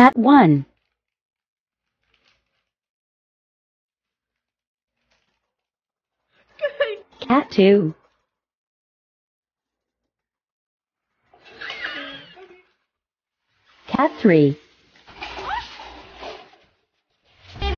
Cat 1. Cat 2. Cat 3.